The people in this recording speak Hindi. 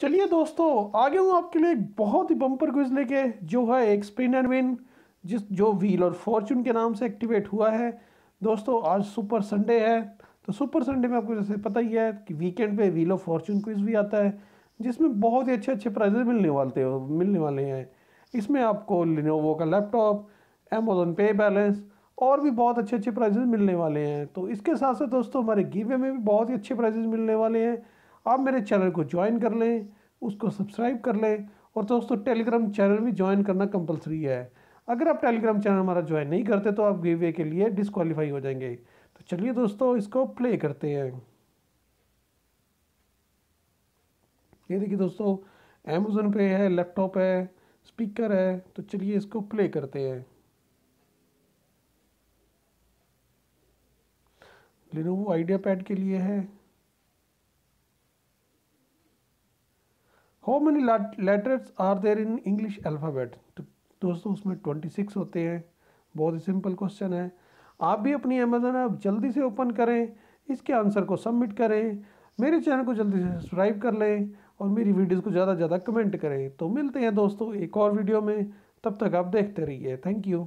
चलिए दोस्तों, आगे हूँ आपके लिए बहुत ही बम्पर क्विज लेके, जो है एक स्पिन एंड विन जिस, जो व्हील और फॉर्चून के नाम से एक्टिवेट हुआ है। दोस्तों, आज सुपर संडे है तो सुपर संडे में आपको जैसे पता ही है कि वीकेंड पे व्हील ऑफ़ फॉर्चून क्विज भी आता है, जिसमें बहुत ही अच्छे अच्छे प्राइजेज मिलने वाले मिलने वाले हैं। इसमें आपको लिनोवो का लैपटॉप अमेजोन पे बैलेंस और भी बहुत अच्छे अच्छे प्राइजेज मिलने वाले हैं। तो इसके साथ साथ दोस्तों, हमारे गिवे में भी बहुत ही अच्छे प्राइजेज मिलने वाले हैं। आप मेरे चैनल को ज्वाइन कर लें, उसको सब्सक्राइब कर लें और दोस्तों, टेलीग्राम चैनल भी ज्वाइन करना कंपलसरी है। अगर आप टेलीग्राम चैनल हमारा ज्वाइन नहीं करते तो आप गिवे के लिए डिस्कालीफाई हो जाएँगे। तो चलिए दोस्तों, इसको प्ले करते हैं। ये देखिए दोस्तों अमेजोन पे है लैपटॉप है स्पीकर है तो चलिए इसको प्ले करते हैं। लिनोवो आइडिया पैड के लिए है। How many letters are there in English alphabet तो दोस्तों, उसमें ट्वेंटी सिक्स होते हैं। बहुत ही सिंपल क्वेश्चन है। आप भी अपनी अमेजन ऐप जल्दी से ओपन करें, इसके आंसर को सबमिट करें, मेरे चैनल को जल्दी से सब्सक्राइब कर लें और मेरी वीडियोस को ज़्यादा से ज़्यादा कमेंट करें। तो मिलते हैं दोस्तों एक और वीडियो में। तब तक आप देखते रहिए। Thank you